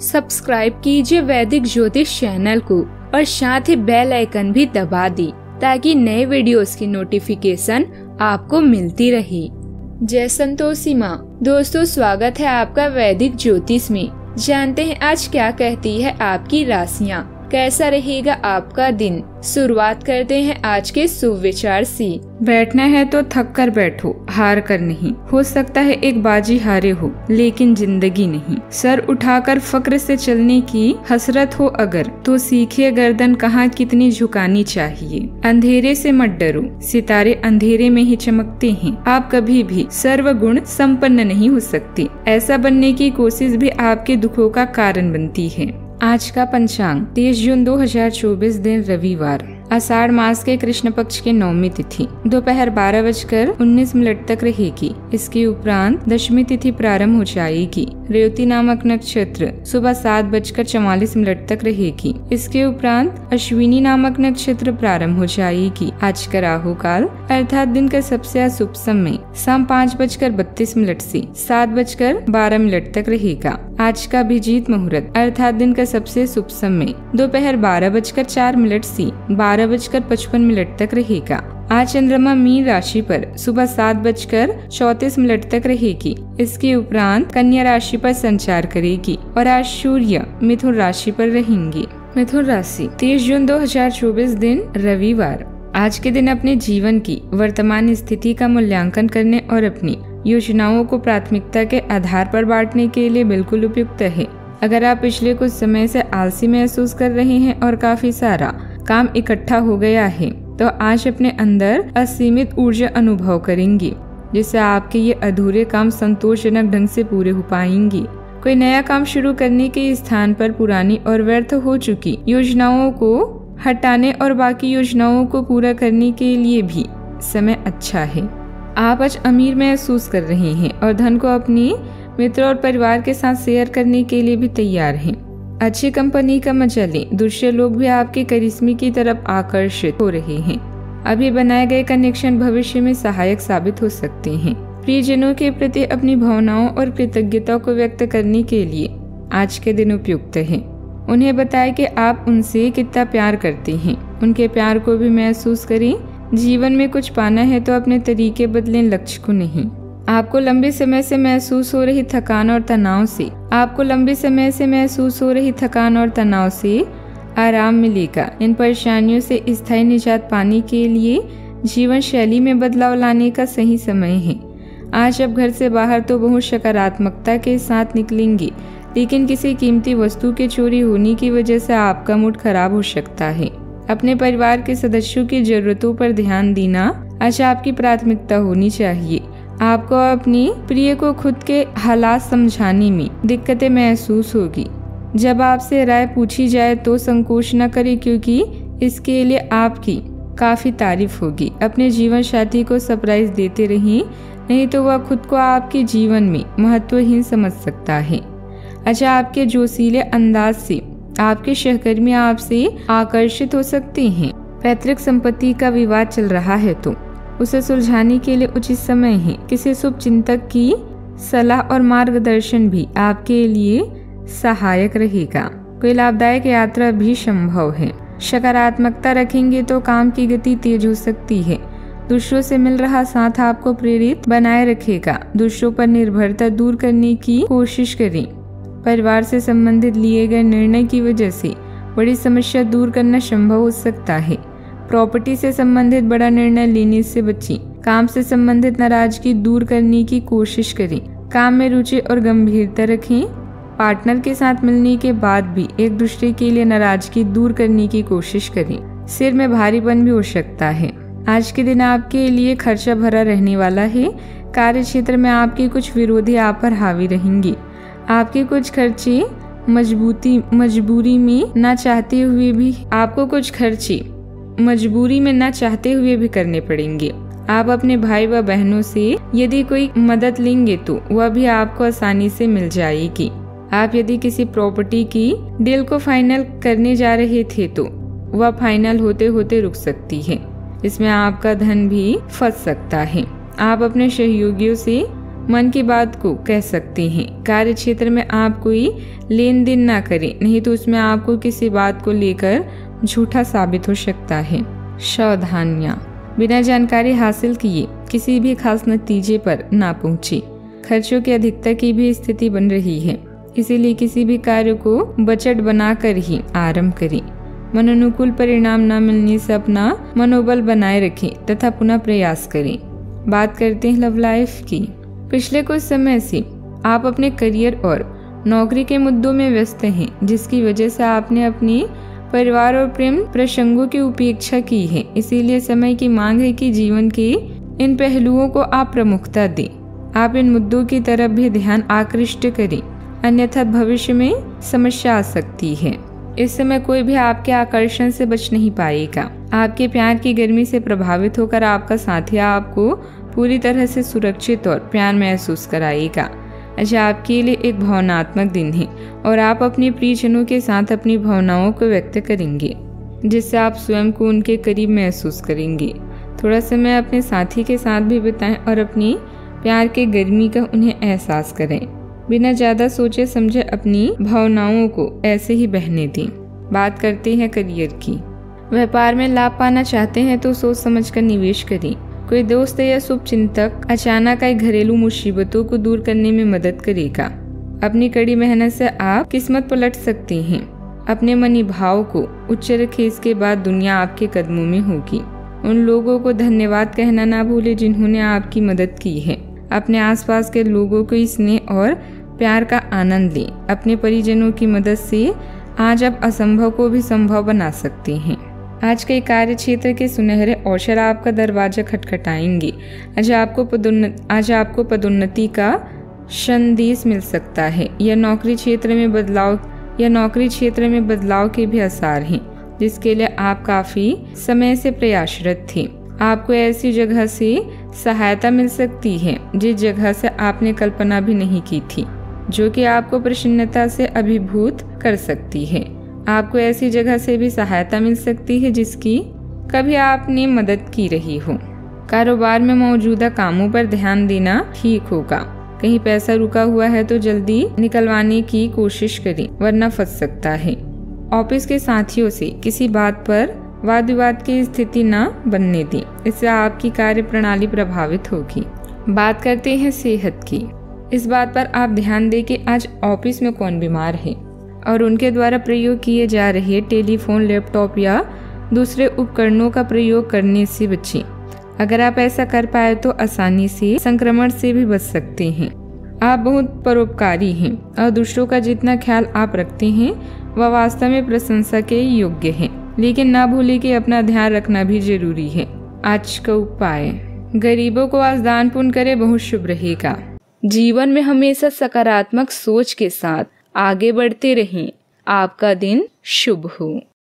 Subscribe कीजिए वैदिक ज्योतिष चैनल को और साथ ही बेल आइकन भी दबा दी ताकि नए वीडियोस की नोटिफिकेशन आपको मिलती रहे। जय संतोषी माँ। दोस्तों, स्वागत है आपका वैदिक ज्योतिष में। जानते हैं आज क्या कहती है आपकी राशियाँ। कैसा रहेगा आपका दिन? शुरुआत करते हैं आज के सुविचार से। बैठना है तो थक कर बैठो, हार कर नहीं। हो सकता है एक बाजी हारे हो, लेकिन ज़िंदगी नहीं। सर उठाकर फक्र से चलने की हसरत हो अगर तो सीखे गर्दन कहाँ कितनी झुकानी चाहिए। अंधेरे से मत डरो, सितारे अंधेरे में ही चमकते हैं। आप कभी भी सर्व गुण संपन्न नहीं हो सकते। ऐसा बनने की कोशिश भी आपके दुखों का कारण बनती है। आज का पंचांग तेईस जून 2024 दिन रविवार। आषाढ़ मास के कृष्ण पक्ष के नौमी तिथि। दोपहर बारह बजकर उन्नीस मिनट तक रहेगी। इसके उपरांत दशमी तिथि प्रारंभ हो जाएगी। रेवती नामक नक्षत्र सुबह सात बजकर चौवालीस मिनट तक रहेगी। इसके उपरांत अश्विनी नामक नक्षत्र प्रारंभ हो जाएगी। आज का राहु काल अर्थात दिन का सबसे अशुभ समय, शाम पाँच बजकर बत्तीस मिनट से सात बजकर बारह मिनट तक रहेगा। आज का अभिजीत मुहूर्त, अर्थात दिन का सबसे शुभ समय। दोपहर बारह बजकर चार मिनट से बारह बजकर पचपन मिनट तक रहेगा। आज चंद्रमा मीन राशि पर सुबह सात बजकर चौतीस मिनट तक रहेगी। इसके उपरांत कन्या राशि पर संचार करेगी और आज सूर्य मिथुन राशि पर रहेंगे। मिथुन राशि, तीस जून 2024 दिन रविवार। आज के दिन अपने जीवन की वर्तमान स्थिति का मूल्यांकन करने और अपनी योजनाओं को प्राथमिकता के आधार पर बांटने के लिए बिल्कुल उपयुक्त है। अगर आप पिछले कुछ समय से आलसी महसूस कर रहे हैं और काफ़ी सारा काम इकट्ठा हो गया है तो आज अपने अंदर असीमित ऊर्जा अनुभव करेंगी, जिससे आपके ये अधूरे काम संतोषजनक ढंग से पूरे हो पाएँगे। कोई नया काम शुरू करने के स्थान पर पुरानी और व्यर्थ हो चुकी योजनाओं को हटाने और बाकी योजनाओं को पूरा करने के लिए भी समय अच्छा है। आप आज अमीर महसूस कर रहे हैं और धन को अपनी मित्र और परिवार के साथ शेयर करने के लिए भी तैयार हैं। अच्छी कंपनी का मज़ा लें। दूसरे लोग भी आपके करिश्मे की तरफ़ आकर्षित हो रहे हैं। अभी बनाए गए कनेक्शन भविष्य में सहायक साबित हो सकते हैं। प्रियजनों के प्रति अपनी भावनाओं और कृतज्ञता को व्यक्त करने के लिए आज के दिन उपयुक्त है। उन्हें बताएँ कि आप उनसे कितना प्यार करते हैं। उनके प्यार को भी महसूस करें जीवन में कुछ पाना है तो अपने तरीके बदलें लक्ष्य को नहीं। आपको लंबे समय से महसूस हो रही थकान और तनाव से, आपको लंबे समय से महसूस हो रही थकान और तनाव से आराम मिलेगा। इन परेशानियों से स्थायी निजात पाने के लिए जीवन शैली में बदलाव लाने का सही समय है। आज अब घर से बाहर तो बहुत सकारात्मकता के साथ निकलेंगे, लेकिन किसी कीमती वस्तु के चोरी होने की वजह से आपका मूड खराब हो सकता है। अपने परिवार के सदस्यों की जरूरतों पर ध्यान देना आज आपकी प्राथमिकता होनी चाहिए। आपको अपनी प्रिय को खुद के हालात समझाने में दिक्कतें महसूस होगी। जब आपसे राय पूछी जाए तो संकोच न करें क्योंकि इसके लिए आपकी काफ़ी तारीफ़ होगी। अपने जीवन साथी को सरप्राइज़ देते रहिए नहीं तो वह खुद को आपके जीवन में महत्वहीन समझ सकता है। अच्छा आपके जोशीले अंदाज से आपके सहकर्मी आपसे आकर्षित हो सकते हैं। पैतृक संपत्ति का विवाद चल रहा है तो। उसे सुलझाने के लिए उचित समय है। किसी शुभ चिंतक की सलाह और मार्गदर्शन भी आपके लिए सहायक रहेगा। कोई लाभदायक यात्रा भी संभव है। सकारात्मकता रखेंगे तो काम की गति तेज हो सकती है। दूसरों से मिल रहा साथ आपको प्रेरित बनाए रखेगा। दूसरों पर निर्भरता दूर करने की कोशिश करें। परिवार से संबंधित लिए गए निर्णय की वजह से बड़ी समस्या दूर करना संभव हो सकता है। प्रॉपर्टी से संबंधित बड़ा निर्णय लेने से बची। काम से संबंधित नाराज़गी दूर करने की कोशिश करें। काम में रुचि और गंभीरता रखें। पार्टनर के साथ मिलने के बाद भी एक दूसरे के लिए नाराज़गी दूर करने की कोशिश करें। सिर में भारीपन भी हो सकता है। आज के दिन आपके लिए खर्चा भरा रहने वाला है। कार्य क्षेत्र में आपके कुछ विरोधी आप पर हावी रहेंगे। आपके कुछ खर्चे मजबूती, मजबूरी में न चाहते हुए भी, आपको कुछ खर्चे मजबूरी में ना चाहते हुए भी करने पड़ेंगे। आप अपने भाई व बहनों से यदि कोई मदद लेंगे तो वह भी आपको आसानी से मिल जाएगी। आप यदि किसी प्रॉपर्टी की डील को फाइनल करने जा रहे थे तो वह फाइनल होते होते रुक सकती है। इसमें आपका धन भी फंस सकता है। आप अपने सहयोगियों से मन की बात को कह सकते हैं। कार्य क्षेत्र में आप कोई लेन देन ना करें, नहीं तो उसमें आपको किसी बात को लेकर झूठा साबित हो सकता है। सावधानियाँ। बिना जानकारी हासिल किए किसी भी खास नतीजे पर ना पहुँचे। खर्चों की अधिकता की भी स्थिति बन रही है, इसीलिए किसी भी कार्य को बजट बनाकर ही आरंभ करें। मन अनुकूल परिणाम न मिलने से अपना मनोबल बनाए रखें तथा पुनः प्रयास करें। बात करते हैं लव लाइफ की। पिछले कुछ समय से आप अपने करियर और नौकरी के मुद्दों में व्यस्त हैं, जिसकी वजह से आपने अपनी परिवार और प्रेम प्रसंगों की उपेक्षा की है। इसीलिए समय की मांग है कि जीवन के इन पहलुओं को आप प्रमुखता दें। आप इन मुद्दों की तरफ़ भी ध्यान आकृष्ट करें, अन्यथा भविष्य में समस्या आ सकती है। इस समय कोई भी आपके आकर्षण से बच नहीं पाएगा। आपके प्यार की गर्मी से प्रभावित होकर आपका साथी आपको पूरी तरह से सुरक्षित और प्यार महसूस कराएगा अच्छा आपके लिए एक भावनात्मक दिन है, और आप अपने प्रियजनों के साथ अपनी भावनाओं को व्यक्त करेंगे, जिससे आप स्वयं को उनके करीब महसूस करेंगे। थोड़ा समय अपने साथी के साथ भी बिताएँ और अपनी प्यार के गर्मी का उन्हें एहसास करें। बिना ज़्यादा सोचे समझे अपनी भावनाओं को ऐसे ही बहने दें। बात करते हैं करियर की। व्यापार में लाभ पाना चाहते हैं तो सोच समझ कर निवेश करें। कोई दोस्त या शुभ चिंतक, अचानक आई घरेलू मुसीबतों को दूर करने में मदद करेगा। अपनी कड़ी मेहनत से आप किस्मत पलट सकते हैं। अपने मनी भाव को उच्च रखे, इसके बाद दुनिया आपके कदमों में होगी। उन लोगों को धन्यवाद कहना ना भूले जिन्होंने आपकी मदद की है। अपने आसपास के लोगों को स्नेह और प्यार का आनंद लें। अपने परिजनों की मदद से आज आप असंभव को भी संभव बना सकते हैं। आज के कार्य क्षेत्र के सुनहरे अवसर आपका दरवाज़ा खटखटाएँगे। आज आपको पदोन्नति आज आपको पदोन्नति का संदेश मिल सकता है। यह नौकरी क्षेत्र में बदलाव, या नौकरी क्षेत्र में बदलाव के भी आसार हैं, जिसके लिए आप काफ़ी समय से प्रयासरत थे। आपको ऐसी जगह से सहायता मिल सकती है, जिस जगह से आपने कल्पना भी नहीं की थी, जो कि आपको प्रसन्नता से अभिभूत कर सकती है। आपको ऐसी जगह से भी सहायता मिल सकती है जिसकी कभी आपने मदद की रही हो। कारोबार में मौजूदा कामों पर ध्यान देना ठीक होगा। कहीं पैसा रुका हुआ है तो जल्दी निकलवाने की कोशिश करें, वरना फंस सकता है। ऑफ़िस के साथियों से किसी बात पर वाद विवाद की स्थिति न बनने दें, इससे आपकी कार्य प्रणाली प्रभावित होगी। बात करते हैं सेहत की। इस बात पर आप ध्यान दें कि आज ऑफ़िस में कौन बीमार है। और उनके द्वारा प्रयोग किए जा रहे टेलीफोन, लैपटॉप या दूसरे उपकरणों का प्रयोग करने से बचें। अगर आप ऐसा कर पाए तो आसानी से संक्रमण से भी बच सकते हैं। आप बहुत परोपकारी हैं और दूसरों का जितना ख्याल आप रखते हैं, वह वास्तव में प्रशंसा के योग्य है। लेकिन ना भूले कि अपना ध्यान रखना भी ज़रूरी है। आज का उपाय, गरीबों को आज दान पुण्य करे, बहुत शुभ रहेगा। जीवन में हमेशा सकारात्मक सोच के साथ आगे बढ़ते रहें। आपका दिन शुभ हो।